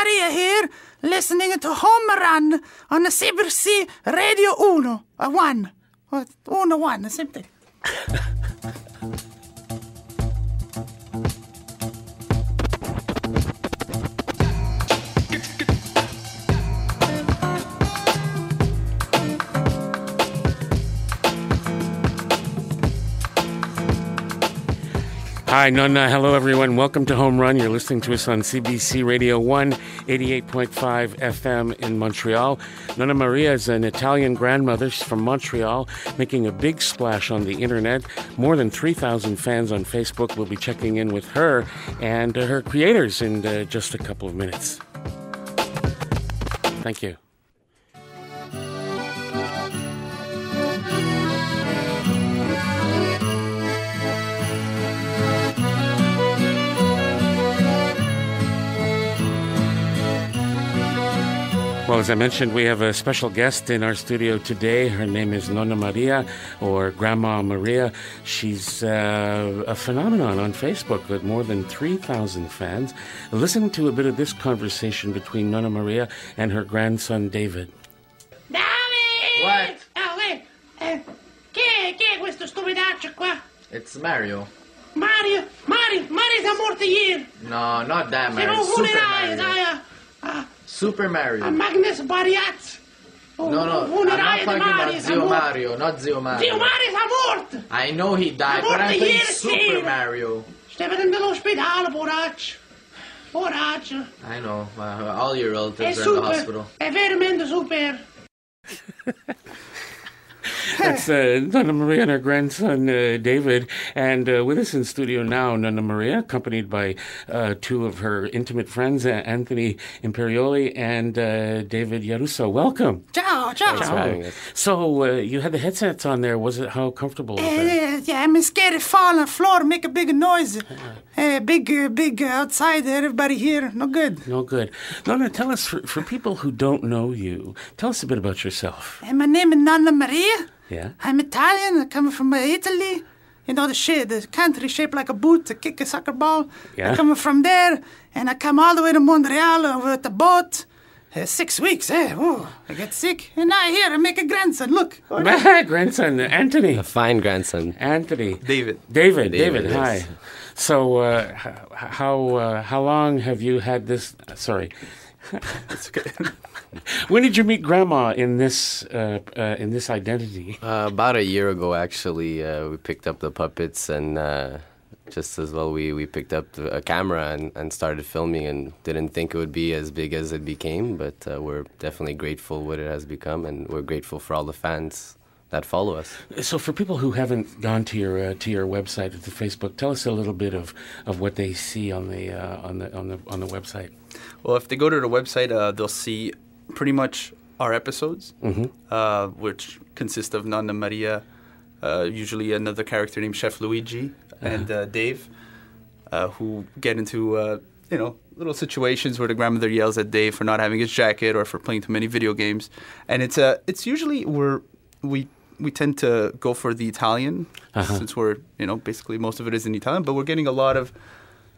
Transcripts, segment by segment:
Maria here, listening to Homerun on the CBC Radio Uno. Uh, one. Uno one, the same thing. Hi, Nonna. Hello, everyone. Welcome to Homerun. You're listening to us on CBC Radio 1, 88.5 FM in Montreal. Nonna Maria is an Italian grandmother. She's from Montreal, making a big splash on the internet. More than 3,000 fans on Facebook will be checking in with her and her creators in uh, just a couple of minutes. Thank you. Well, as I mentioned, we have a special guest in our studio today. Her name is Nonna Maria, or Grandma Maria. She's uh, a phenomenon on Facebook with more than 3,000 fans. Listen to a bit of this conversation between Nonna Maria and her grandson David. David! What? Oh, wait. Eh, chi, è, chi è questo stupidaccio qua? It's Mario. Mario, Mario, Mario's a morto ieri. No, not that Se Mario. non Super funerai, Mario. Sai, a, a, Super Mario. a Magnus Bariaz. No, no, I'm not talking about Zio Mario, not Zio Mario. Zio Mario è morto. I know he died, but I'm the saying year Super kid. Mario. Stai vedendo all'ospedale, poraccio. Poraccio. I know. Uh, all your È relatives are in the hospital. È veramente super. That's uh, Nonna Maria and her grandson uh, David. And uh, with us in studio now, Nonna Maria, accompanied by uh, two of her intimate friends, uh, Anthony Imperioli and uh, David Yaruso. Welcome. Ciao, ciao. Ciao. So uh, you had the headsets on there. Was it how comfortable was that? Uh, yeah, I'm scared to fall on the floor, make a big noise. Uh, big, uh, big uh, outside, everybody here. No good. No good. Nonna, tell us, for, for people who don't know you, tell us a bit about yourself. And my name is Nonna Maria. Yeah? I'm Italian. I come from uh, Italy. You know the shit, the country shaped like a boot to kick a soccer ball. Yeah. I come from there, and I come all the way to Montreal with the boat. Uh, six weeks, eh? Ooh, I get sick, and now here I make a grandson. Look, My grandson, Anthony. A fine grandson. Anthony. David. David, David, David, hi. So, uh, how uh, how long have you had this? Sorry, It's okay. When did you meet Grandma in this uh, uh, in this identity? Uh, about a year ago, actually, uh, we picked up the puppets, and uh, just as well, we, we picked up a camera and, and started filming, and didn't think it would be as big as it became. But uh, we're definitely grateful what it has become, and we're grateful for all the fans that follow us. So, for people who haven't gone to your uh, to your website, to Facebook, tell us a little bit of, of what they see on the uh, on the on the on the website. Well, if they go to the website, uh, they'll see pretty much our episodes, uh, which consist of Nonna Maria, uh, usually another character named Chef Luigi, and uh, Dave, uh, who get into uh, you know little situations where the grandmother yells at Dave for not having his jacket or for playing too many video games, and it's uh, it's usually we're we we tend to go for the Italian since we're you know basically most of it is in Italian, but we're getting a lot of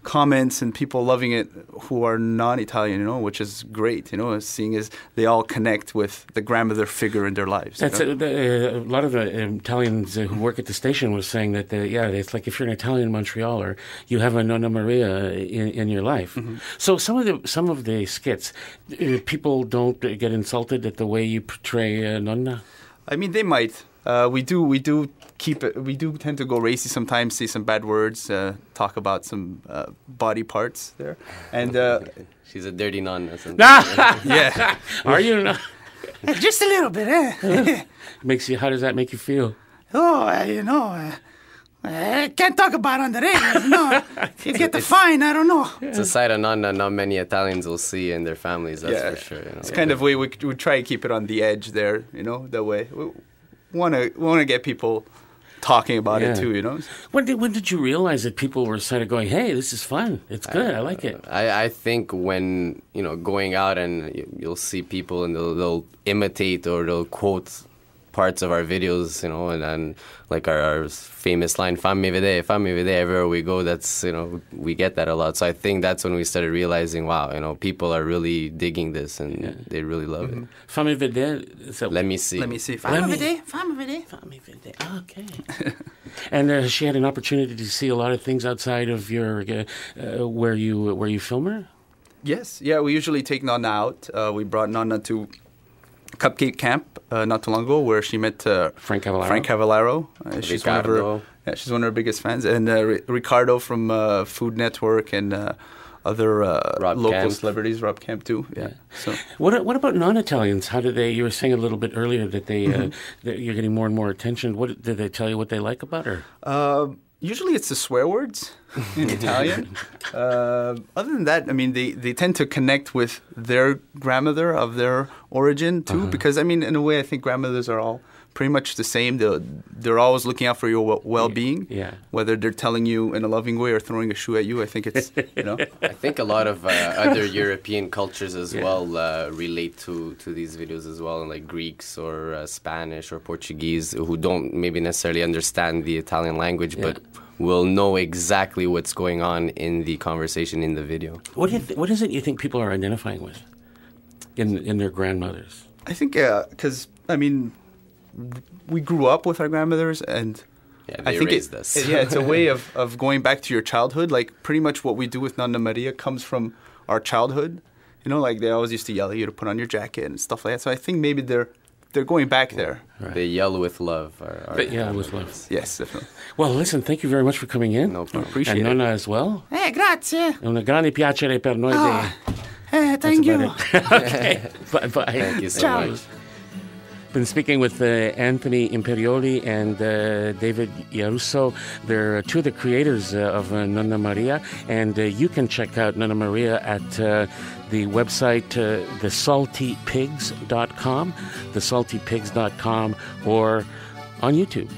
comments and people loving it who are non-Italian, you know, which is great, you know, seeing as they all connect with the grandmother figure in their lives. you That's know? a, the, a lot of the Italians uh, who work at the station was saying that, uh, yeah, it's like if you're an Italian Montrealer, you have a Nonna Maria in, in your life. So some of the some of the skits, uh, people don't uh, get insulted at the way you portray uh, Nonna. I mean, they might. Uh, we do. We do keep it. We do tend to go racy sometimes. Say some bad words. Uh, talk about some uh, body parts there, and uh, She's a dirty nun. That's a- yeah. Are you? not? Uh, just a little bit, eh? Makes you. How does that make you feel? oh, uh, you know, uh, I can't talk about it on the radio. You know, you get the fine. I don't know. It's a side of nun that not many Italians will see in their families. That's yeah, for sure. You know? It's kind of way we, we try to keep it on the edge there, you know, that way. We want to want to get people talking about Yeah. it too, you know. When did when did you realize that people were sort of going, "Hey, this is fun. It's good. I like it." I, I think when you know going out and you, you'll see people and they'll, they'll imitate or they'll quote parts of our videos, you know, and, and like our, our famous line "Fammi vede, fammi vede." Everywhere we go, that's you know we get that a lot. So I think that's when we started realizing, wow, you know, people are really digging this and they really love it. Fammi vedere. So Let me see. Let me see. If Let I, me- Family day. Fammi vede. Okay. and uh, she had an opportunity to see a lot of things outside of your uh, uh, where you where you film her. yes, yeah. We usually take Nana out. Uh, we brought Nana to Cupcake Camp uh, not too long ago, where she met uh, Frank Cavallaro. Frank Cavallaro. Uh, she's one of her. Yeah, she's one of her biggest fans, and uh, Ri- Ricardo from uh, Food Network and uh, other uh, Rob local Kemp. celebrities. Rob Camp too. Yeah. So What what about non-Italians? How do they? You were saying a little bit earlier that they uh, that you're getting more and more attention. What did they tell you? What they like about her? Uh, usually it's the swear words in Italian. Uh, other than that, I mean, they, they tend to connect with their grandmother of their origin too, because I mean, in a way, I think grandmothers are all pretty much the same. They're, they're always looking out for your well being. Yeah. Whether they're telling you in a loving way or throwing a shoe at you, I think it's, you know. I think a lot of uh, other European cultures as Yeah. well uh, relate to, to these videos as well, like Greeks or uh, Spanish or Portuguese, who don't maybe necessarily understand the Italian language, Yeah. but will know exactly what's going on in the conversation in the video. What do you th- what is it you think people are identifying with in in their grandmothers? I think, uh, because, I mean, we grew up with our grandmothers and Yeah, I think raised it, us. it- yeah, it's a way of, of going back to your childhood. Like pretty much what we do with Nonna Maria comes from our childhood. You know, like they always used to yell at you to put on your jacket and stuff like that. So I think maybe they're they're going back there. They yell with love. Our, our But yeah, with love. Yes, definitely. Well, listen, thank you very much for coming in. No problem. Appreciate and it. Nonna as well. Eh, grazie. È un grande piacere per noi. Ah, eh, thank you. okay. Bye bye. Thank you so Ciao. much. Been speaking with uh, Anthony Imperioli and uh, David Yaruso. They're two of the creators uh, of uh, Nonna Maria, and uh, you can check out Nonna Maria at uh, the website uh, thesaltypigs.com, thesaltypigs.com, or on YouTube.